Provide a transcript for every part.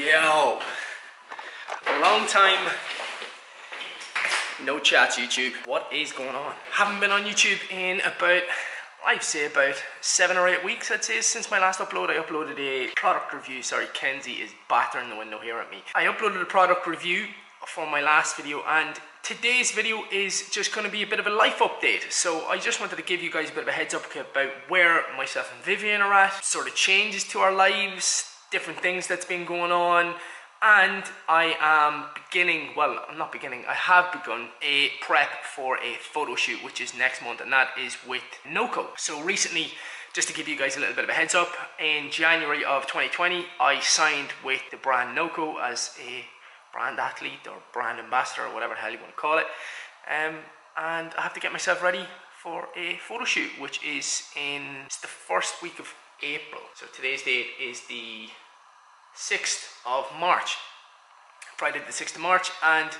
Yo, a long time no chats YouTube. What is going on? Haven't been on YouTube in about, I'd say about seven or eight weeks I'd say since my last upload. I uploaded a product review, sorry Kenzie is battering the window here at me. I uploaded a product review for my last video and today's video is just going to be a bit of a life update. So I just wanted to give you guys a bit of a heads up about where myself and Vivienne are at, sort of changes to our lives, different things that's been going on, and I am beginning, well, I'm not beginning, I have begun a prep for a photo shoot, which is next month, and that is with Nocco. So recently, just to give you guys a little bit of a heads up, in January of 2020, I signed with the brand Nocco as a brand athlete or brand ambassador or whatever the hell you want to call it. Um, and I have to get myself ready for a photo shoot, which is in the first week of April. So today's date is the 6th of March. Friday the 6th of March and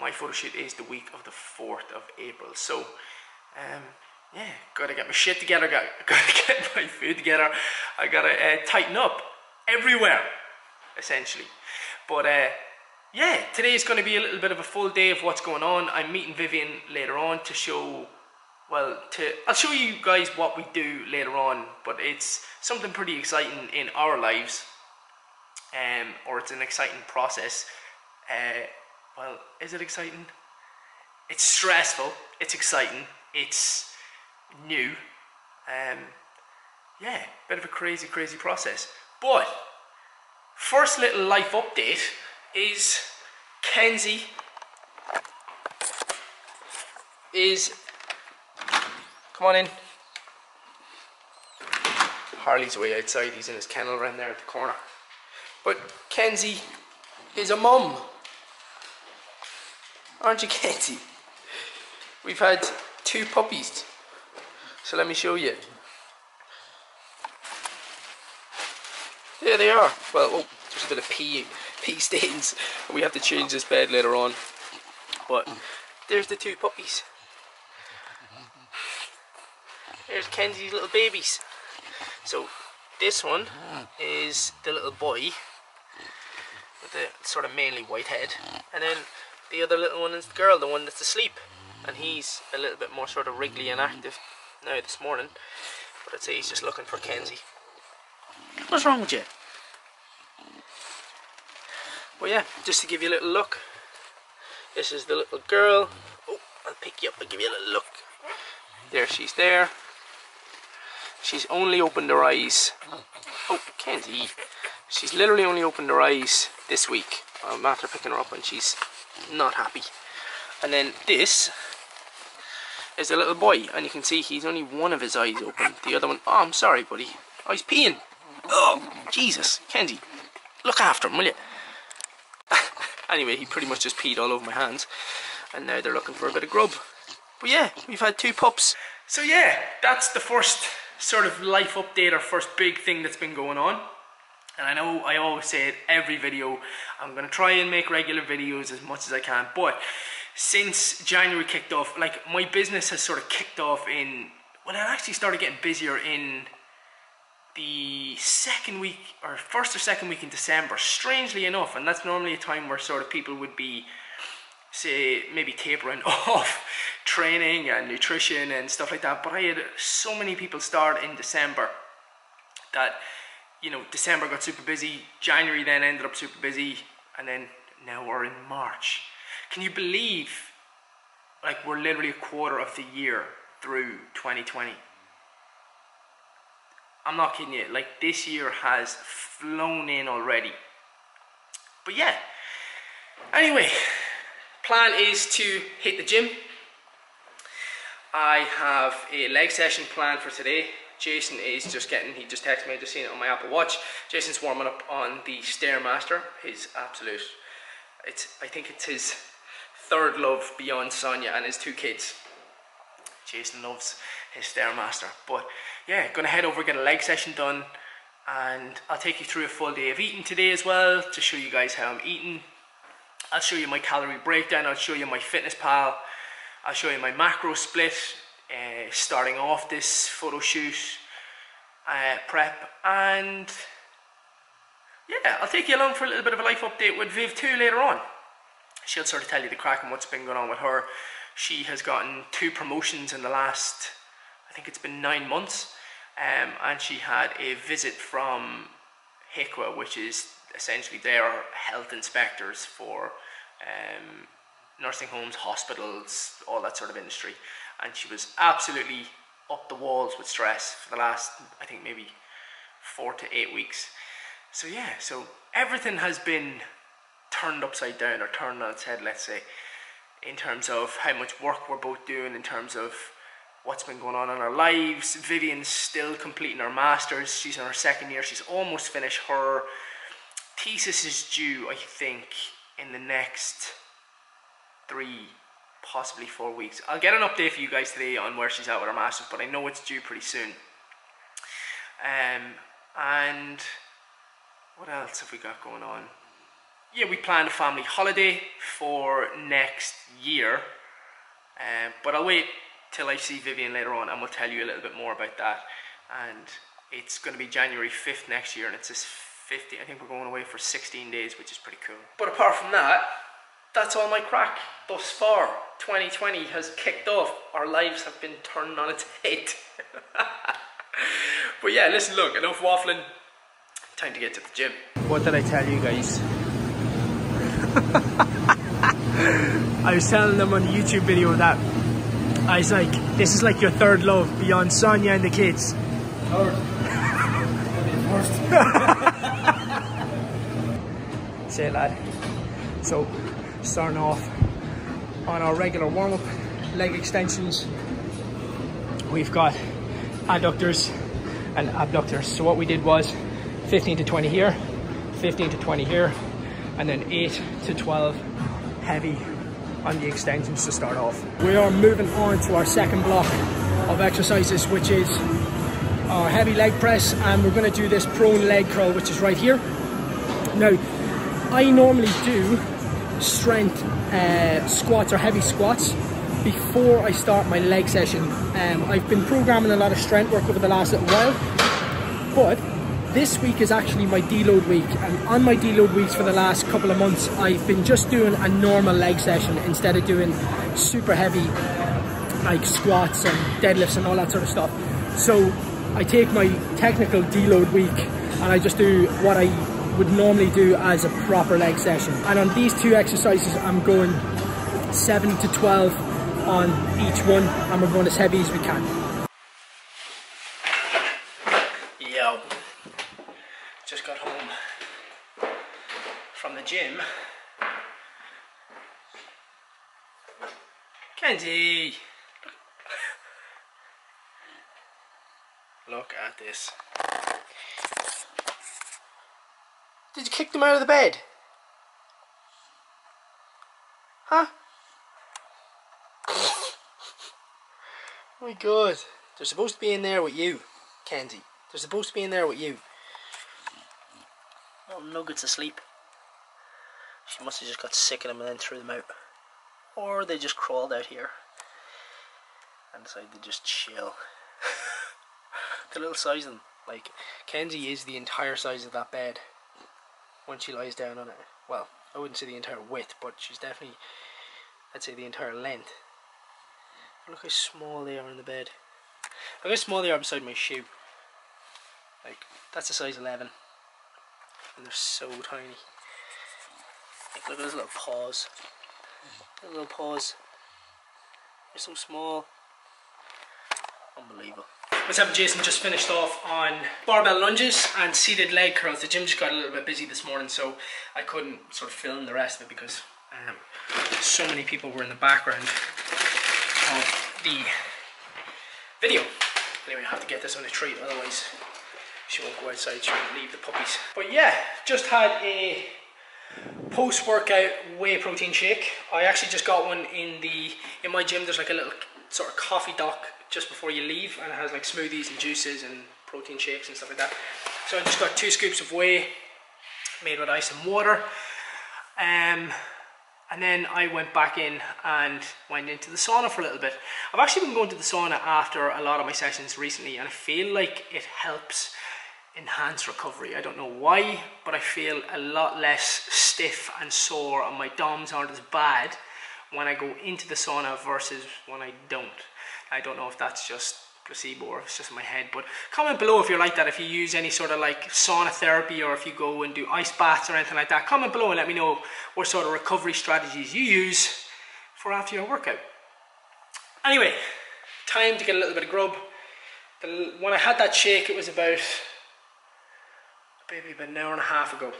my photo shoot is the week of the 4th of April. So, um, yeah, gotta get my shit together, gotta, gotta get my food together. I gotta uh, tighten up everywhere, essentially. But uh, yeah, today is to be a little bit of a full day of what's going on. I'm meeting Vivienne later on to show, well, to I'll show you guys what we do later on, but it's something pretty exciting in our lives um, or it's an exciting process. Uh, well, is it exciting? It's stressful. It's exciting. It's new. Um, yeah, bit of a crazy, crazy process. But first little life update is Kenzie is come on in. Harley's way outside. He's in his kennel around there at the corner. But Kenzie is a mum. Aren't you, Kenzie? We've had two puppies. So let me show you. There they are. Well, oh, there's a bit of pee, pee stains. We have to change this bed later on. But there's the two puppies. There's Kenzie's little babies. So this one is the little boy with the sort of mainly white head. And then the other little one is the girl, the one that's asleep. And he's a little bit more sort of wriggly and active now this morning. But I'd say he's just looking for Kenzie. What's wrong with you? Well yeah, just to give you a little look. This is the little girl. Oh, I'll pick you up and give you a little look. There she's there. She's only opened her eyes. Oh, Kenzie. She's literally only opened her eyes this week. I'm after picking her up and she's not happy. And then this is a little boy, and you can see he's only one of his eyes open. The other one, oh, I'm sorry, buddy. Oh, he's peeing. Oh, Jesus. Kenzie, look after him, will you? anyway, he pretty much just peed all over my hands. And now they're looking for a bit of grub. But yeah, we've had two pups. So yeah, that's the first sort of life update or first big thing that's been going on. And I know I always say it every video, I'm to try and make regular videos as much as I can. But since January kicked off, like my business has sort of kicked off in, well it actually started getting busier in the second week or first or second week in December, strangely enough. And that's normally a time where sort of people would be say maybe tapering off training and nutrition and stuff like that. But I had so many people start in December that you know December got super busy January then ended up super busy and then now we're in March. Can you believe like we're literally a quarter of the year through 2020 I'm not kidding you. Like this year has flown in already. But yeah. Anyway plan is to hit the gym. I have a leg session planned for today. Jason is just getting, he just texted me, just seen it on my Apple Watch. Jason's warming up on the Stairmaster, his absolute, it's, I think it's his third love beyond Sonia and his two kids. Jason loves his Stairmaster. But yeah, gonna head over, get a leg session done, and I'll take you through a full day of eating today as well to show you guys how I'm eating I'll show you my calorie breakdown, I'll show you my fitness pal, I'll show you my macro split, uh, starting off this photo shoot uh, prep, and yeah, I'll take you along for a little bit of a life update with Viv too later on. She'll sort of tell you the crack and what's been going on with her. She has gotten two promotions in the last, I think it's been nine months, um, and she had a visit from HIQA, which is essentially they are health inspectors for um, nursing homes, hospitals, all that sort of industry. And she was absolutely up the walls with stress for the last, I think, maybe four to eight weeks. So, yeah, so everything has been turned upside down or turned on its head, let's say, in terms of how much work we're both doing, in terms of what's been going on in our lives. Vivienne's still completing her master's. She's in her second year. She's almost finished. Her thesis is due, I think, in the next three, possibly four weeks. I'll get an update for you guys today on where she's at with her master's, but I know it's due pretty soon. Um, and what else have we got going on? Yeah, we planned a family holiday for next year, um, but I'll wait till I see Vivienne later on and we'll tell you a little bit more about that. And it's going to be January 5th next year and it's this 50, I think we're going away for 16 days, which is pretty cool. But apart from that, that's all my crack thus far. 2020 has kicked off. Our lives have been turned on its head. but yeah, listen, look, enough waffling. Time to get to the gym. What did I tell you guys? I was telling them on the YouTube video that I was like, this is like your third love beyond Sonia and the kids. Third. First. Say lad. So, starting off on our regular warm-up leg extensions, we've got adductors and abductors. So what we did was 15 to 20 here, 15 to 20 here, and then 8 to 12 heavy on the extensions to start off. We are moving on to our second block of exercises, which is our heavy leg press, and we're going to do this prone leg curl, which is right here. Now, I normally do strength uh, squats or heavy squats before I start my leg session. Um, I've been programming a lot of strength work over the last little while, but this week is actually my deload week and on my deload weeks for the last couple of months I've been just doing a normal leg session instead of doing super heavy like squats and deadlifts and all that sort of stuff so I take my technical deload week and I just do what I would normally do as a proper leg session and on these two exercises I'm going 7 to 12 on each one and we're going as heavy as we can Yo, just got home from the gym. Kenzie! Look at this. Did you kick them out of the bed? Huh? oh my god. They're supposed to be in there with you, Kenzie. They're supposed to be in there with you. Oh, nuggets asleep. She must have just got sick of them and then threw them out. Or they just crawled out here and decided to just chill. the little size of them. Like, Kenzie is the entire size of that bed when she lies down on it. Well, I wouldn't say the entire width, but she's definitely, I'd say the entire length. Look how small they are in the bed. Look how small they are beside my shoe. Like, that's a size 11. And they're so tiny. Look at those little paws. A little paws. They're so small. Unbelievable. What's up, Jason? Just finished off on barbell lunges and seated leg curls. The gym just got a little bit busy this morning, so I couldn't sort of film the rest of it because um, so many people were in the background of the video. Anyway, I have to get this on a treat, otherwise she won't go outside, she won't leave the puppies. But yeah, just had a post-workout whey protein shake. I actually just got one in the in my gym. There's like a little sort of coffee dock just before you leave, and it has like smoothies and juices and protein shakes and stuff like that. So I just got two scoops of whey made with ice and water. Um, and then I went back in and went into the sauna for a little bit. I've actually been going to the sauna after a lot of my sessions recently, and I feel like it helps enhance recovery. I don't know why, but I feel a lot less stiff and sore, and my DOMs aren't as bad when I go into the sauna versus when I don't. I don't know if that's just placebo or if it's just in my head, but comment below if you're like that, if you use any sort of like sauna therapy or if you go and do ice baths or anything like that. Comment below and let me know what sort of recovery strategies you use for after your workout. Anyway, time to get a little bit of grub. The, when I had that shake, it was about maybe about an hour and a half ago,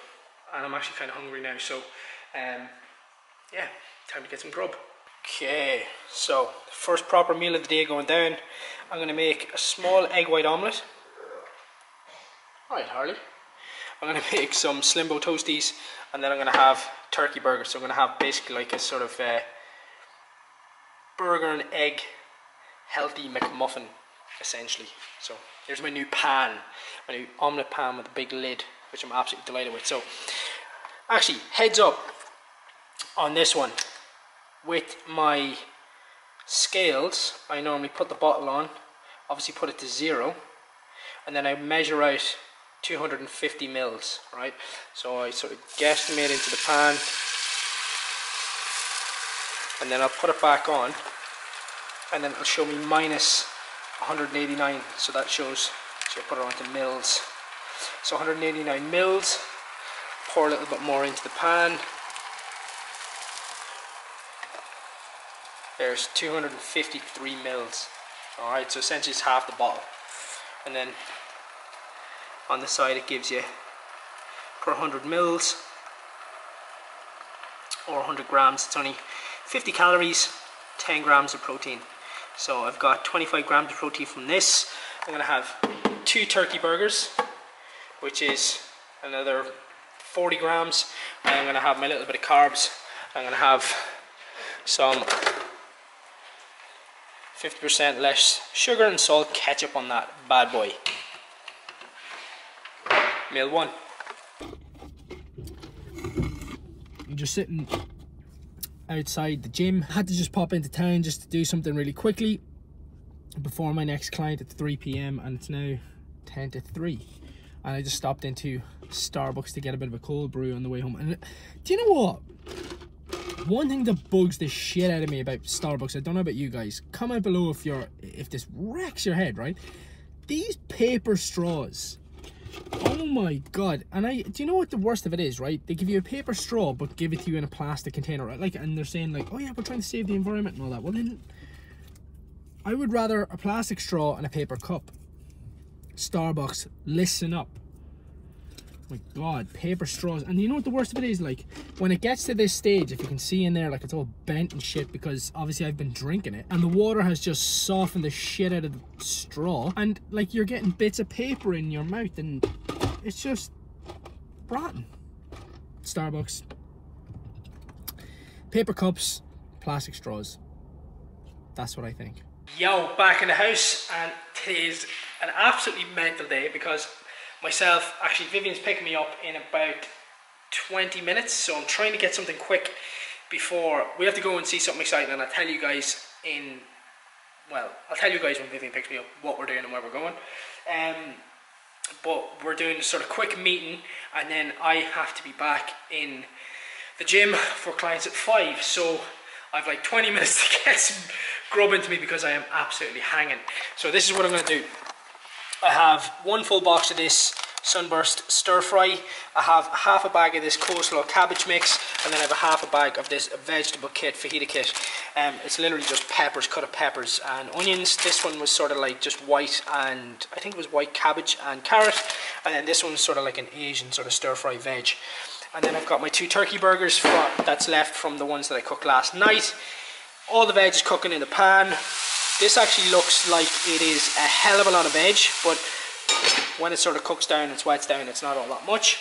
and I'm actually kind of hungry now. So, um, yeah, time to get some grub. Okay, so first proper meal of the day going down. I'm going to make a small egg white omelette. Alright, Harley. I'm going to make some Slimbo toasties, and then I'm going to have turkey burgers. So I'm going to have basically like a sort of uh, burger and egg healthy McMuffin, essentially. So here's my new pan, my new omelette pan with a big lid, which I'm absolutely delighted with. So actually, heads up on this one. With my scales, I normally put the bottle on, obviously put it to zero, and then I measure out 250 mils, right? So I sort of guesstimate into the pan, and then I'll put it back on, and then it'll show me minus 189 so that shows so I put it onto mils so 189 mils pour a little bit more into the pan there's 253 mils alright so essentially it's half the bottle and then on the side it gives you per 100 mils or 100 grams it's only 50 calories 10 grams of protein so I've got 25 grams of protein from this. I'm to have two turkey burgers, which is another 40 grams. And I'm to have my little bit of carbs. I'm to have some 50% less sugar and salt ketchup on that bad boy. Meal one. I'm just sitting outside the gym. I had to just pop into town just to do something really quickly before my next client at 3 p.m. and it's now 10 to 3 and I just stopped into Starbucks to get a bit of a cold brew on the way home and do you know what one thing that bugs the shit out of me about Starbucks I don't know about you guys comment below if you're if this wrecks your head right these paper straws Oh my god. And I do you know what the worst of it is, right? They give you a paper straw but give it to you in a plastic container, right? Like and they're saying like, "Oh yeah, we're trying to save the environment and all that." Well then I would rather a plastic straw and a paper cup. Starbucks, listen up. My god, paper straws. And you know what the worst of it is? Like, when it gets to this stage, if you can see in there, like, it's all bent and shit because obviously I've been drinking it. And the water has just softened the shit out of the straw. And, like, you're getting bits of paper in your mouth and it's just rotten. Starbucks. Paper cups, plastic straws. That's what I think. Yo, back in the house, and today is an absolutely mental day because myself, actually, Vivienne's picking me up in about 20 minutes, so I'm trying to get something quick before we have to go and see something exciting, and I'll tell you guys in well, I'll tell you guys when Vivienne picks me up what we're doing and where we're going. Um, but we're doing a sort of quick meeting, and then I have to be back in the gym for clients at five. So I've like 20 minutes to get some grub into me because I am absolutely hanging. So this is what I'm going to do. I have one full box of this Sunburst stir fry. I have half a bag of this coleslaw cabbage mix and then I have a half a bag of this vegetable kit, fajita kit. Um, it's literally just peppers, cut up peppers and onions. This one was sort of like just white and I think it was white cabbage and carrot. And then this one's sort of like an Asian sort of stir fry veg. And then I've got my two turkey burgers that's left from the ones that I cooked last night. All the veg is cooking in the pan. This actually looks like it is a hell of a lot of veg, but when it sort of cooks down and sweats down, it's not all that much.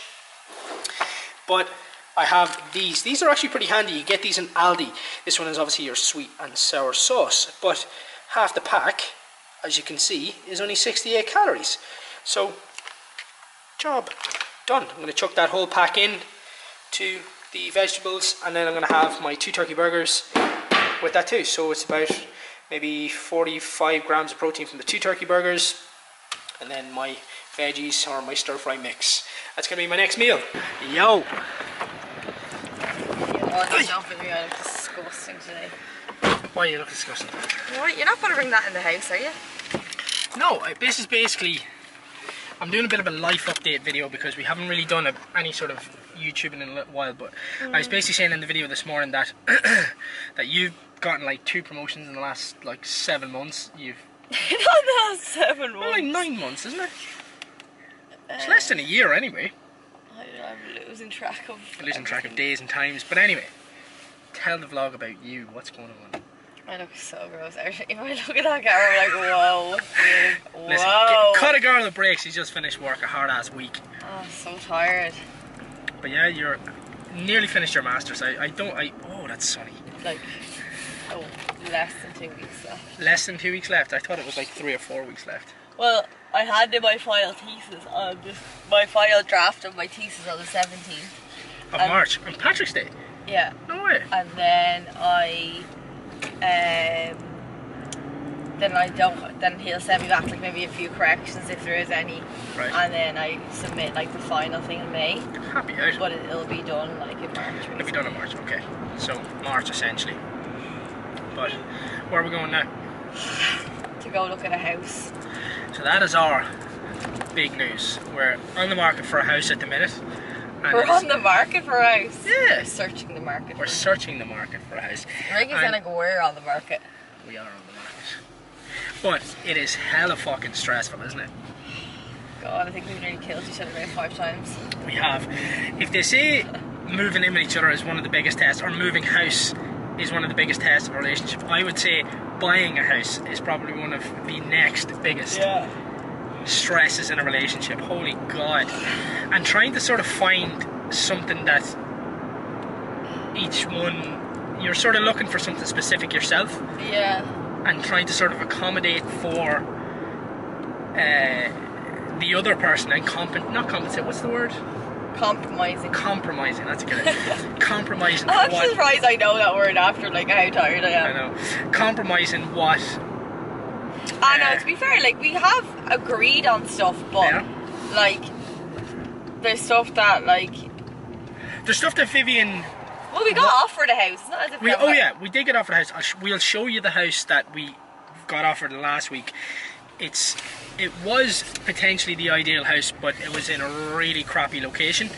But I have these. These are actually pretty handy. You get these in Aldi. This one is obviously your sweet and sour sauce, but half the pack, as you can see, is only 68 calories. So, job done. I'm going to chuck that whole pack in to the vegetables, and then I'm going to have my two turkey burgers with that too. So it's about maybe 45 grams of protein from the two turkey burgers, and then my veggies or my stir fry mix. That's gonna be my next meal. Yo! Oh, no, don't put me out. It's disgusting today. Why you look disgusting? What? You're not going to bring that in the house, are you? No, this is basically. I'm doing a bit of a life update video because we haven't really done a, any sort of YouTubing in a little while. But I was mm. basically saying in the video this morning that that you've gotten like two promotions in the last like seven months. You've not the last seven well, like months. nine months, isn't it? It's uh, less than a year anyway. I I'm losing track of. Losing track of days and times. But anyway, tell the vlog about you. What's going on? I look so gross. If I look at that camera, I'm like, whoa. dude, Listen, Whoa. get- cut a girl the break. She's just finished work, a hard ass week. Oh, I'm so tired. But yeah, you're nearly finished your masters. I, I don't. I oh, that's sunny. Like, oh, less than two weeks left. Less than two weeks left. I thought it was like three or four weeks left. Well, I handed my final thesis on this, my final draft of my thesis on the 17th. Of March on Patrick's Day. Yeah. No way. and then I um then I don't then he'll send me back like maybe a few corrections if there is any Right. and then I submit like the final thing in May Happy out. but it, it'll be done like in March If you done in March, okay. So March essentially. But where are we going now? to go look at a house So that is our big news. We're on the market for a house at the minute. We're on the market for a house Yeah. we're searching the market We're searching the market for a house. It's and- like we're on the market We are on the market. But it is hella fucking stressful, isn't it? God I think we've nearly killed each other about five times We have. If they say moving in with each other is one of the biggest tests, or moving house is one of the biggest tests of a relationship, I would say buying a house is probably one of the next biggest yeah stresses in a relationship. Holy God. And trying to sort of find something that each one, you're sort of looking for something specific yourself yeah and trying to sort of accommodate for uh, the other person and comp- not compensate, what's the word? compromising Compromising, that's a good. Compromising I'm what? surprised I know that word after like how tired I am. I know. Compromising what? I know, to be fair, like we have agreed on stuff, but Yeah. like there's stuff that like There's stuff that Vivienne well we got offered a house. It's not as if We, oh yeah, we did get offered a house. Sh- we'll show you the house that we got offered last week. It's it was potentially the ideal house, but it was in a really crappy location,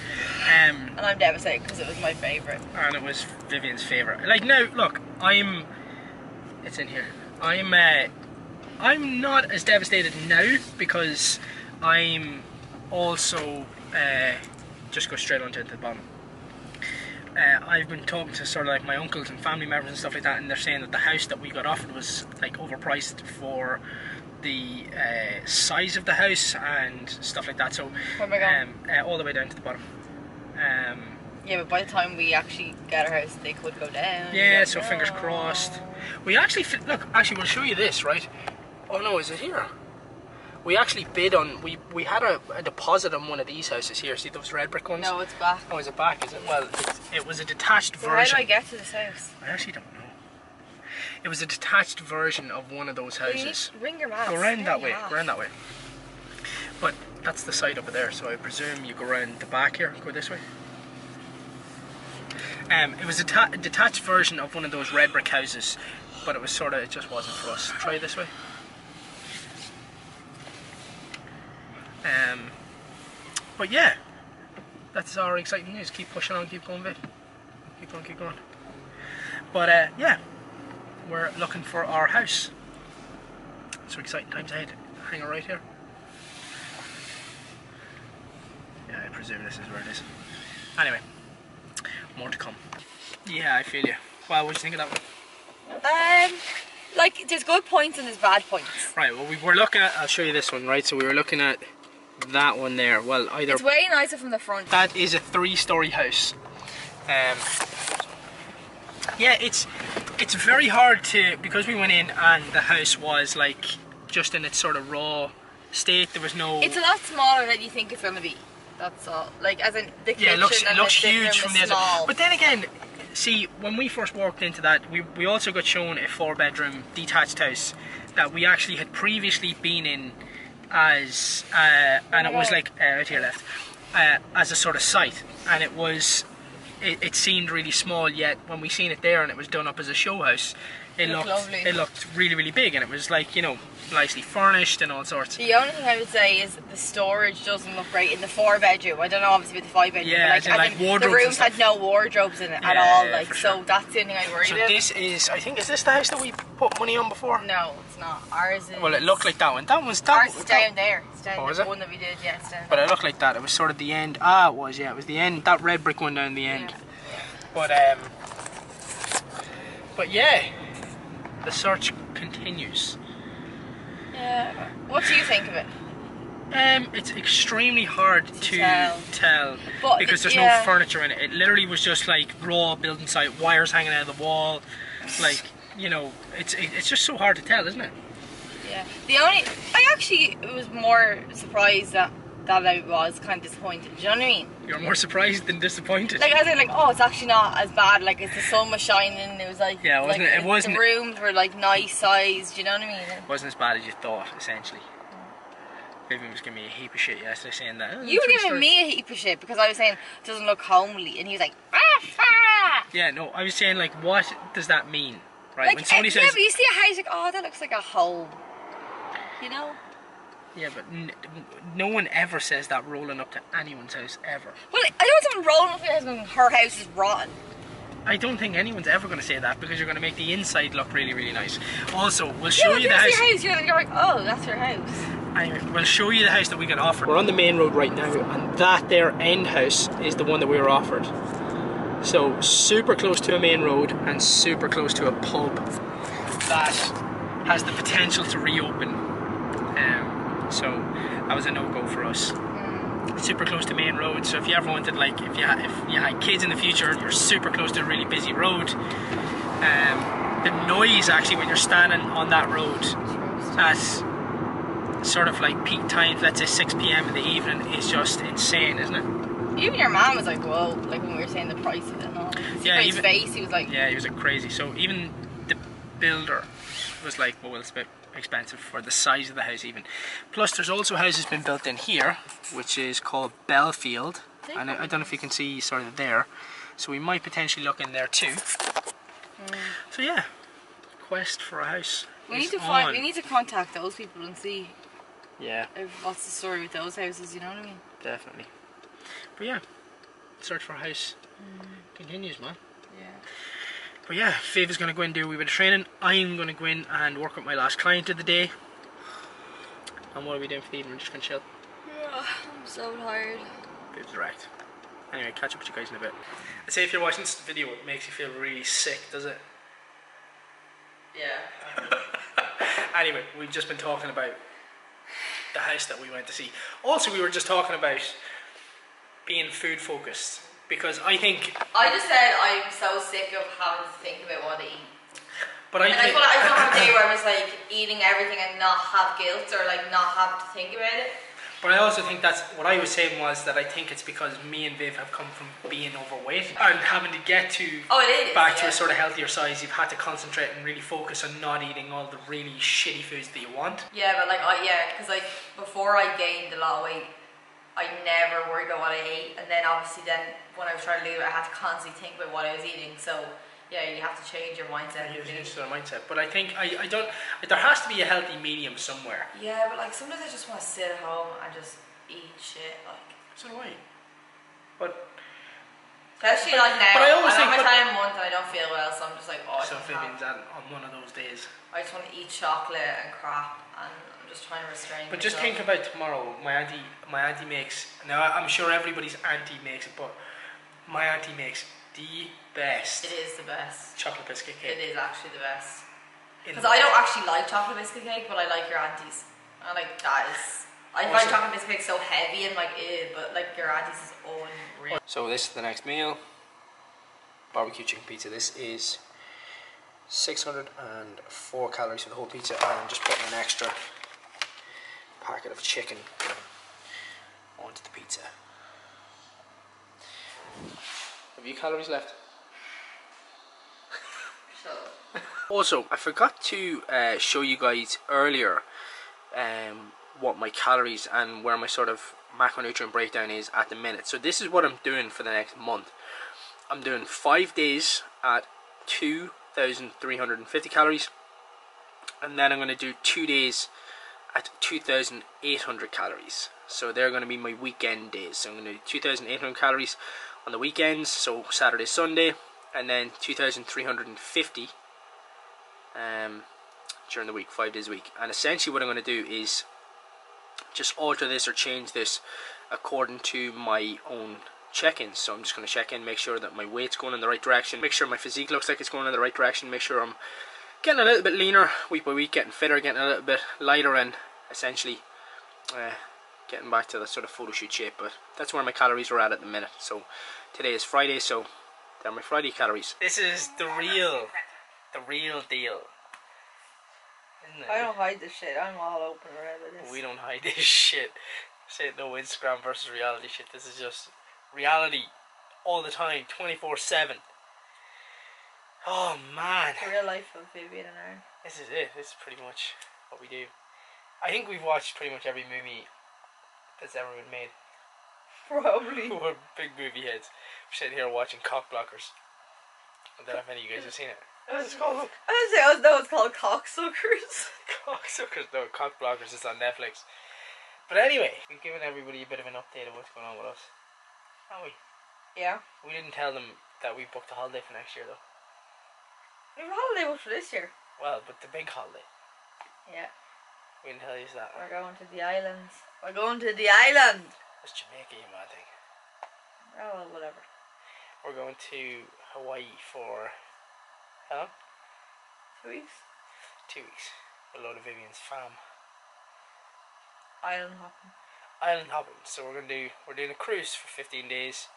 um, And I'm devastated because it was my favourite. and it was Vivienne's favorite. Like now, look, I'm. It's in here. I'm. Uh, I'm not as devastated now because I'm also uh, just go straight on to the bottom. Uh, I've been talking to sort of like my uncles and family members and stuff like that, and they're saying that the house that we got offered was like overpriced for the uh, size of the house and stuff like that. So, Where am I going? um, uh, all the way down to the bottom. Um, Yeah, but by the time we actually get our house, they could go down. Yeah, so fingers crossed. We actually look. Actually, we'll show you this, right? Oh no, is it here? We actually bid on. We we had a, a deposit on one of these houses here. See those red brick ones? No, it's back. Oh, is it back? Is it? Well, it, it was a detached So how do. I get to this house? I actually don't know. It was a detached version of one of those You houses. ring your maps. Go around that way. Go around that way. But that's the side over there, so I presume you go around the back here. Go this way. Um, it was a ta- detached version of one of those red brick houses, but it was sort of it just wasn't for us. Try this way. Um, but yeah, that's our exciting news. Keep pushing on, keep going, Vic. Keep on, keep going. But uh, yeah, we're looking for our house. So exciting times ahead. Hang right here. Yeah, I presume this is where it is. Anyway, more to come. Yeah, I feel you. Well, what do you think of that one? Um, like there's good points and there's bad points. Right, well, we were looking at, I'll show you this one, right? So we were looking at that one there. Well, either It's way nicer from the front. that is a three-story house. Um, yeah, it's it's very hard to because we went in and the house was like just in its sort of raw state. There was no. It's a lot smaller than you think it's gonna be. That's all. Like as in the kitchen yeah, it looks and it looks huge from the outside. But then again, see, when we first walked into that, we we also got shown a four-bedroom detached house that we actually had previously been in as uh, and it was like uh, right here left uh, as a sort of site, and it was it, it seemed really small. Yet when we seen it there and it was done up as a show house, it Looked lovely. it looked really really big, and it was like you know nicely furnished and all sorts. The only thing I would say is the storage doesn't look great in the four bedroom. I don't know, obviously with the five bedroom. Yeah, but I like, think wardrobes the rooms had no wardrobes in it at Yeah, all. like for so, that's the only thing I worried So about. this is, I think, is this the house that we put money on before? no, it's not. Ours is. Well, it looked like that one. That was that. Ours is down there. It's down Oh, there. is the it? one that we did, yeah, it's down But there. it looked like that. It was sort of the end. Ah, it was. Yeah, it was the end. That red brick one down the end. Yeah. But um, but yeah, the search continues. Yeah. What do you think of it? Um, it's extremely hard to, tell. tell, But because it- there's yeah. no furniture in it. It literally was just like raw building site, wires hanging out of the wall, like you know, it's it, it's just so hard to tell, isn't it? Yeah. The only I actually was more surprised that that I was kind of disappointed. Do you know what I mean? You're more surprised than disappointed. Like I was like, oh, it's actually not as bad. Like, it's the sun was shining. It was like, Yeah, it wasn't- like, it wasn't- The rooms were like nice sized. You know what I mean? it wasn't as bad as you thought, essentially. Vivienne was giving me a heap of shit yesterday saying that. "Oh, You were giving stars." me a heap of shit because I was saying it doesn't look homely, and he was like, ah, ah. Yeah, no, I was saying like, what does that mean, right? like when somebody yeah, says, but you see a house like, oh, that looks like a home. You know? Yeah, but n- no one ever says that rolling up to anyone's house ever. Well, I don't rolling up your house going, her house is rotten. I don't think anyone's ever going to say that because you're going to make the inside look really, really nice. Also, we'll show Yeah, you the house. your house. You're, you're like, oh, that's your house. Anyway, we'll show you the house that we got offered. We're on the main road right now, and that there end house is the one that we were offered. So super close to a main road and super close to a pub that has the potential to reopen. So that was a no go for us. Super close to main road. So if you ever wanted, like, if you ha- if you had kids in the future, you're super close to a really busy road. Um, the noise actually when you're standing on that road at sort of like peak times, let's say 6 p.m. in the evening, is just insane, isn't it? Even your mom was like, whoa, like when we were saying the price of it and all. Yeah, his even- face, he was like, Yeah, it was a crazy. So even the builder was like, well, it's a bit expensive for the size of the house, even. Plus, there's also houses been built in here, which is called Belfield, and I, I don't know if you can see sort of there. So we might potentially look in there too. Hmm. So yeah, quest for a house. we need to find, on. we need to contact those people and see Yeah, if, what's the story with those houses. You know what I mean? definitely. But yeah, search for a house hmm. continues, man. Yeah. But yeah, Viv is going to go in and do a wee bit of training. I'm going to go in and work with my last client of the day. And what are we doing for the evening? We're just going to chill. Yeah, I'm so tired. Viv's right. Anyway, catch up with you guys in a bit. I'd say if you're watching this video, it makes you feel really sick, does it? Yeah. Anyway, we've just been talking about the house that we went to see. Also, we were just talking about being food focused. Because I think, I just said I'm so sick of having to think about what to eat. but I And I think, just want I just want have a day where I was like eating everything and not have guilt or like not have to think about it. But I also think that's what I was saying was that I think it's because me and Viv have come from being overweight and having to get to Oh, it is. back to a sort of healthier size. You've had to concentrate and really focus on not eating all the really shitty foods that you want. Yeah, but like I yeah, because like before I gained a lot of weight, I never worried about what I ate, and then obviously then when I was trying to lose it, I had to constantly think about what I was eating. So yeah, you have to change your mindset. Just sort of mindset. But I think I, I don't. There has to be a healthy medium somewhere. Yeah, but like sometimes I just want to sit at home and just eat shit. Like So do I. But especially like now, but I always I'm think- on my time month and I don't feel well, so I'm just like oh, I, so Vivienne's on on one of those days. I just want to eat chocolate and crap, and I'm just trying to restrain. But just think about tomorrow. My auntie, my auntie makes. Now I'm sure everybody's auntie makes it, but my auntie makes the best It is the best. chocolate biscuit cake. It is actually the best. Because I don't actually like chocolate biscuit cake, but I like your auntie's. I like that is. I find chocolate biscuit cake so heavy and like ew, but like your auntie's is unreal. So this is the next meal. Barbecue chicken pizza. This is 604 calories for the whole pizza and I'm just putting an extra packet of chicken onto the pizza. Have you calories left? So Also, I forgot to uh, show you guys earlier um, what my calories and where my sort of macronutrient breakdown is at the minute. So this is what I'm doing for the next month. I'm doing five days at 2,350 calories, and then I'm going to do two days at 2,800 calories. So they're going to be my weekend days. So I'm going to do 2,800 calories on the weekends, so Saturday, Sunday, and then 2,350 um, during the week, five days a week. And essentially, what I'm going to do is just alter this or change this according to my own check-ins. So I'm just going to check in, make sure that my weight's going in the right direction, make sure my physique looks like it's going in the right direction, make sure I'm getting a little bit leaner week by week, getting fitter, getting a little bit lighter, and essentially uh, getting back to the sort of photo shoot shape. But that's where my calories are at at the minute. So today is Friday, so they're my Friday calories. This is the real, the real deal. I don't hide this shit. I'm all open around with this. We don't hide this shit. Say no Instagram versus reality shit. This is just reality all the time, 24 7. Oh man. The real life of Vivienne and Aaron. This is it. This is pretty much what we do. I think we've watched pretty much every movie that's ever been made. Probably. We're big movie heads. We're sitting here watching cock blockers. I don't know if any of you guys have seen it. What's it called? I was say, I was, no, it's called cocksuckers. Cocksuckers, no, Cock Blockers is on Netflix. But anyway, we've given everybody a bit of an update of what's going on with us. Haven't we? Yeah. We didn't tell them that we booked a holiday for next year though. We have a holiday booked for this year. Well, but the big holiday. Yeah. We didn't tell you that. We're going to the islands. We're going to the island. That's Jamaica, you mad thing. Oh, whatever. We're going to Hawaii for how long? Two weeks. Two weeks. A load of Vivienne's fam. Island hopping. Island hopping. So we're gonna do we're doing a cruise for fifteen days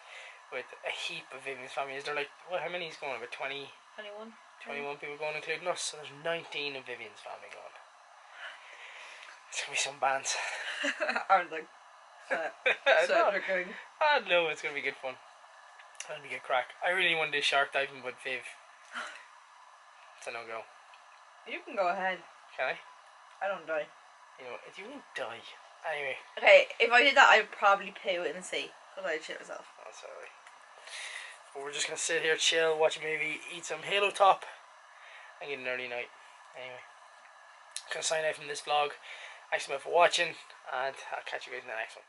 with a heap of Vivienne's family. Is there like what how many is going? About 20, 21. 21 people going including us. So there's nineteen of Vivienne's family going. It's gonna be some bands. Aren't like. I so know. going. I know it's gonna be good fun. It's gonna be good crack. I really want to do shark diving but Viv. It's a no go. You can go ahead. Can I? I don't die. You know, if you won't die. Anyway, Okay, if I did that, I'd probably poo in the sea. Because I'd shit myself. Oh, that's alright. But we're just gonna sit here, chill, watch a movie, eat some Halo Top, and get an early night. Anyway, I'm gonna sign out from this vlog. Thanks so much for watching, and I'll catch you guys in the next one.